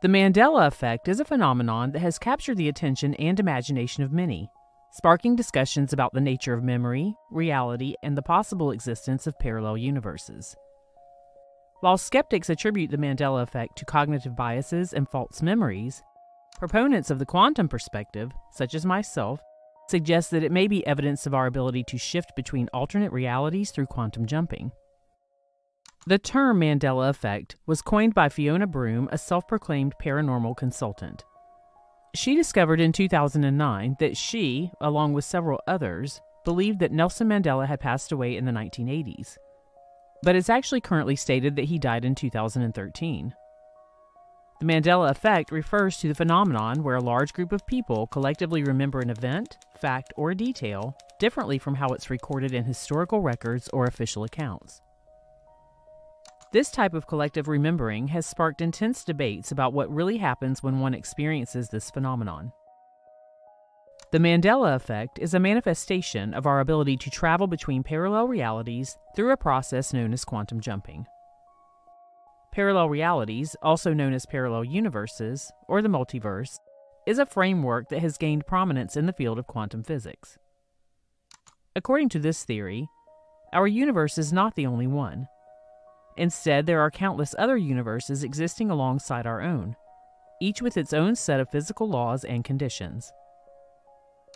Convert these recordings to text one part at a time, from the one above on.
The Mandela effect is a phenomenon that has captured the attention and imagination of many, sparking discussions about the nature of memory, reality, and the possible existence of parallel universes. While skeptics attribute the Mandela effect to cognitive biases and false memories, proponents of the quantum perspective, such as myself, suggest that it may be evidence of our ability to shift between alternate realities through quantum jumping. The term Mandela effect was coined by Fiona Broome, a self proclaimed paranormal consultant. She discovered in 2009 that she, along with several others, believed that Nelson Mandela had passed away in the 1980s. But it's actually currently stated that he died in 2013. The Mandela effect refers to the phenomenon where a large group of people collectively remember an event, fact, or detail differently from how it's recorded in historical records or official accounts. This type of collective remembering has sparked intense debates about what really happens when one experiences this phenomenon. The Mandela effect is a manifestation of our ability to travel between parallel realities through a process known as quantum jumping. Parallel realities, also known as parallel universes, or the multiverse, is a framework that has gained prominence in the field of quantum physics. According to this theory, our universe is not the only one. Instead, there are countless other universes existing alongside our own, each with its own set of physical laws and conditions.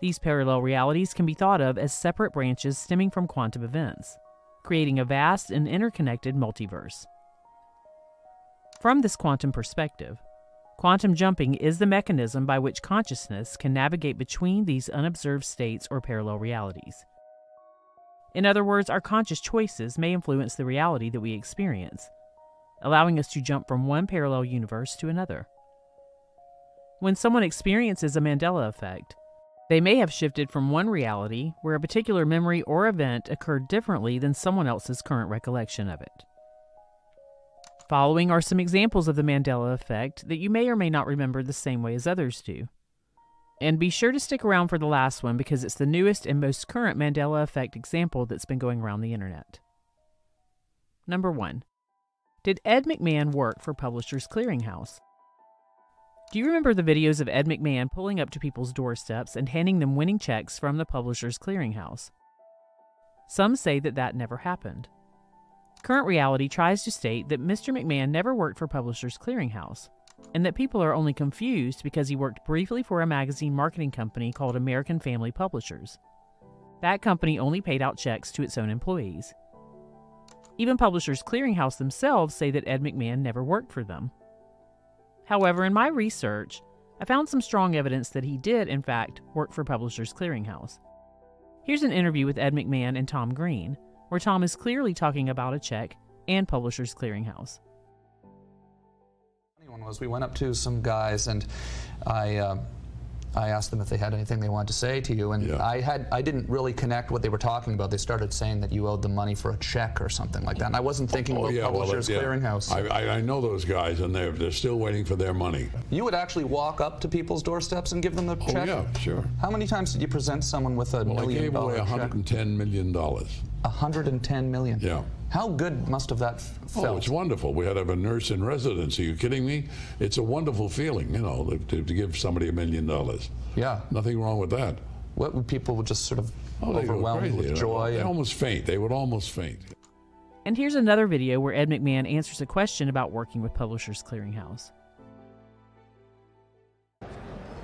These parallel realities can be thought of as separate branches stemming from quantum events, creating a vast and interconnected multiverse. From this quantum perspective, quantum jumping is the mechanism by which consciousness can navigate between these unobserved states or parallel realities. In other words, our conscious choices may influence the reality that we experience, allowing us to jump from one parallel universe to another. When someone experiences a Mandela effect, they may have shifted from one reality where a particular memory or event occurred differently than someone else's current recollection of it. Following are some examples of the Mandela effect that you may or may not remember the same way as others do. And be sure to stick around for the last one because it's the newest and most current Mandela effect example that's been going around the internet. Number 1. Did Ed McMahon work for Publishers Clearinghouse? Do you remember the videos of Ed McMahon pulling up to people's doorsteps and handing them winning checks from the Publishers Clearinghouse? Some say that that never happened. Current reality tries to state that Mr. McMahon never worked for Publishers Clearinghouse and that people are only confused because he worked briefly for a magazine marketing company called American Family Publishers. That company only paid out checks to its own employees. Even Publishers Clearinghouse themselves say that Ed McMahon never worked for them. However, in my research, I found some strong evidence that he did, in fact, work for Publishers Clearinghouse. Here's an interview with Ed McMahon and Tom Green, where Tom is clearly talking about a check and Publishers Clearinghouse one was we went up to some guys and I. Uh, I asked them if they had anything they wanted to say to you, and yeah. I had I didn't really connect what they were talking about. They started saying that you owed them money for a check or something like that, and I wasn't thinking oh, about yeah, Publishers well, yeah. Clearinghouse. I, I, know those guys, and they're they're still waiting for their money. You would actually walk up to people's doorsteps and give them the oh, check. Oh yeah, sure. How many times did you present someone with a well, million? I gave away 110 million dollars. 110 million. Yeah. How good must have that felt? Oh, it's wonderful. We had to have a nurse in residence. Are you kidding me? It's a wonderful feeling, you know, to, to give somebody a million dollars. Yeah. Nothing wrong with that. What would people would just sort of oh, overwhelmed with joy? They almost faint. They would almost faint. And here's another video where Ed McMahon answers a question about working with Publishers Clearinghouse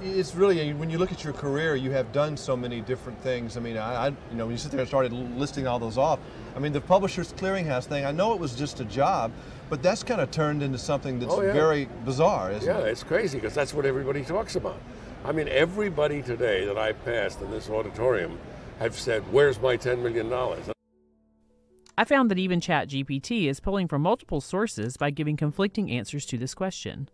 it's really when you look at your career, you have done so many different things. I mean, I, I, you know when you sit there and started listing all those off. I mean, the Publishers Clearinghouse thing. I know it was just a job, but that's kind of turned into something that's oh, yeah. very bizarre, isn't yeah, it? Yeah, it's crazy because that's what everybody talks about. I mean, everybody today that I passed in this auditorium have said, "Where's my ten million dollars?" I found that even ChatGPT is pulling from multiple sources by giving conflicting answers to this question.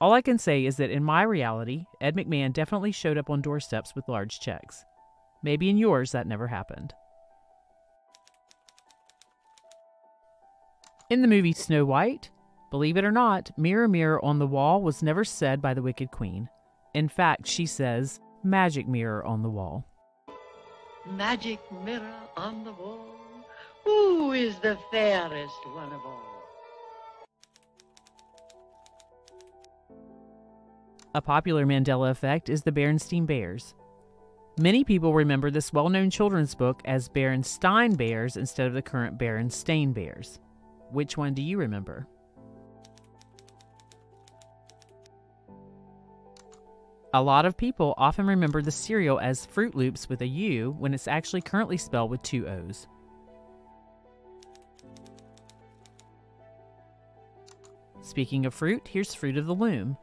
All I can say is that in my reality, Ed McMahon definitely showed up on doorsteps with large checks. Maybe in yours that never happened. In the movie Snow White, believe it or not, Mirror Mirror on the Wall was never said by the Wicked Queen. In fact, she says, Magic Mirror on the Wall. Magic mirror on the wall, who is the fairest one of all? A popular Mandela effect is the Berenstain Bears. Many people remember this well known children's book as Berenstein Bears instead of the current Berenstain Bears. Which one do you remember? A lot of people often remember the cereal as Fruit Loops with a U when it's actually currently spelled with two O's. Speaking of fruit, here's Fruit of the Loom.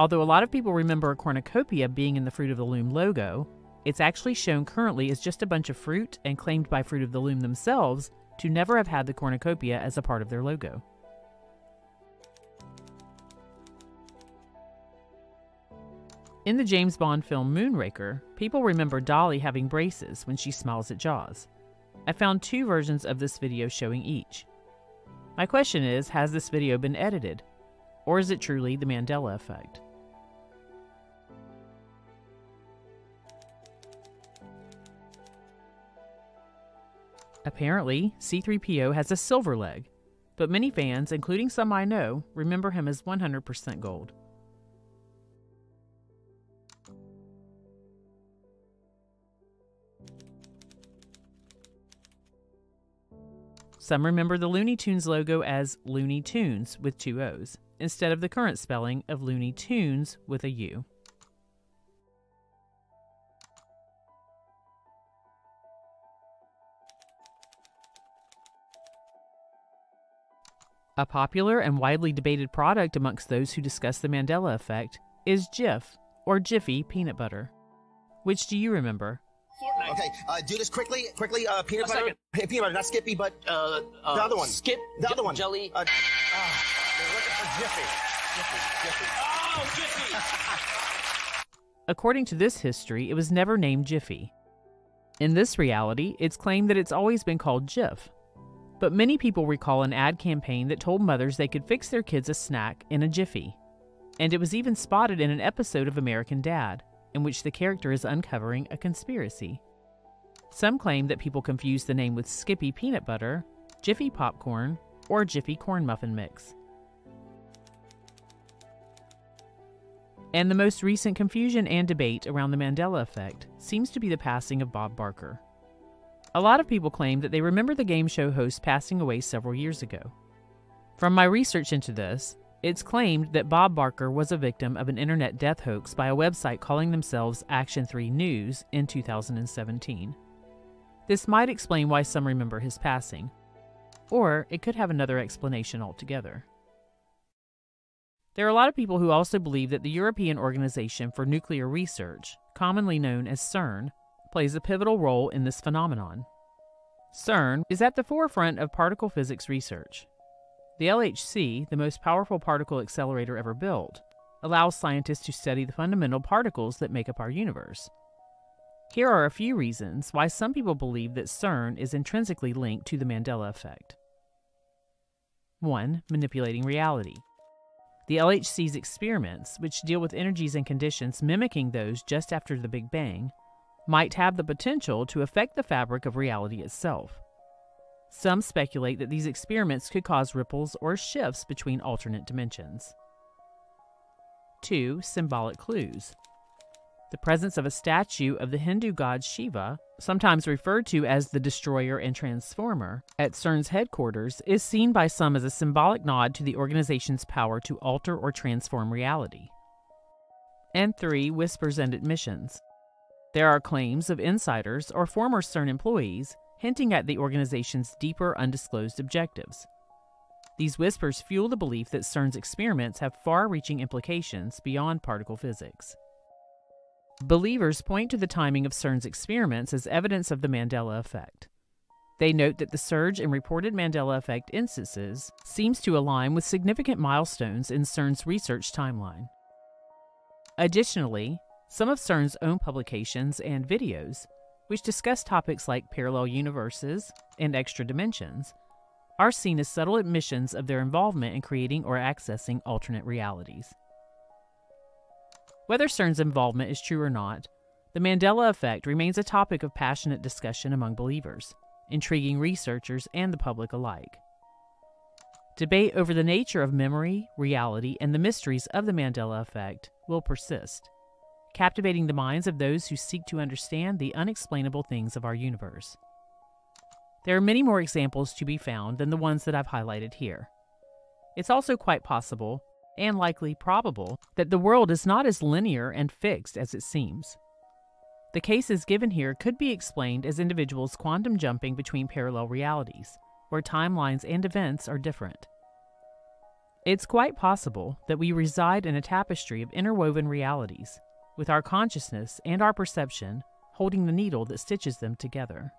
Although a lot of people remember a cornucopia being in the Fruit of the Loom logo, it's actually shown currently as just a bunch of fruit and claimed by Fruit of the Loom themselves to never have had the cornucopia as a part of their logo. In the James Bond film Moonraker, people remember Dolly having braces when she smiles at Jaws. I found two versions of this video showing each. My question is Has this video been edited? Or is it truly the Mandela effect? Apparently, C3PO has a silver leg, but many fans, including some I know, remember him as 100% gold. Some remember the Looney Tunes logo as Looney Toons with two O's, instead of the current spelling of Looney Tunes with a U. A popular and widely debated product amongst those who discuss the Mandela effect is Jif, or Jiffy peanut butter. Which do you remember? Fortnite. Okay, uh, do this quickly, quickly. Uh, peanut butter, second. peanut butter, not Skippy, but uh, uh, the other one. Skip. The other one. Jelly. Uh, oh, they're looking for Jiffy. Jiffy. Jiffy. Oh, Jiffy. According to this history, it was never named Jiffy. In this reality, it's claimed that it's always been called Jif, but many people recall an ad campaign that told mothers they could fix their kids a snack in a jiffy. And it was even spotted in an episode of American Dad, in which the character is uncovering a conspiracy. Some claim that people confuse the name with Skippy peanut butter, Jiffy popcorn, or Jiffy corn muffin mix. And the most recent confusion and debate around the Mandela effect seems to be the passing of Bob Barker. A lot of people claim that they remember the game show host passing away several years ago. From my research into this, it's claimed that Bob Barker was a victim of an internet death hoax by a website calling themselves Action 3 News in 2017. This might explain why some remember his passing, or it could have another explanation altogether. There are a lot of people who also believe that the European Organization for Nuclear Research, commonly known as CERN, plays a pivotal role in this phenomenon. CERN is at the forefront of particle physics research. The LHC, the most powerful particle accelerator ever built, allows scientists to study the fundamental particles that make up our universe. Here are a few reasons why some people believe that CERN is intrinsically linked to the Mandela effect. 1. Manipulating reality. The LHC's experiments, which deal with energies and conditions mimicking those just after the Big Bang, might have the potential to affect the fabric of reality itself. Some speculate that these experiments could cause ripples or shifts between alternate dimensions. 2. Symbolic clues. The presence of a statue of the Hindu god Shiva, sometimes referred to as the Destroyer and Transformer, at CERN's headquarters is seen by some as a symbolic nod to the organization's power to alter or transform reality. And 3. Whispers and admissions. There are claims of insiders or former CERN employees hinting at the organization's deeper undisclosed objectives. These whispers fuel the belief that CERN's experiments have far reaching implications beyond particle physics. Believers point to the timing of CERN's experiments as evidence of the Mandela effect. They note that the surge in reported Mandela effect instances seems to align with significant milestones in CERN's research timeline. Additionally, some of CERN's own publications and videos, which discuss topics like parallel universes and extra dimensions, are seen as subtle admissions of their involvement in creating or accessing alternate realities. Whether CERN's involvement is true or not, the Mandela effect remains a topic of passionate discussion among believers, intriguing researchers, and the public alike. Debate over the nature of memory, reality, and the mysteries of the Mandela effect will persist, captivating the minds of those who seek to understand the unexplainable things of our universe. There are many more examples to be found than the ones that I've highlighted here. It's also quite possible, and likely probable, that the world is not as linear and fixed as it seems. The cases given here could be explained as individuals quantum jumping between parallel realities, where timelines and events are different. It's quite possible that we reside in a tapestry of interwoven realities, with our consciousness and our perception holding the needle that stitches them together.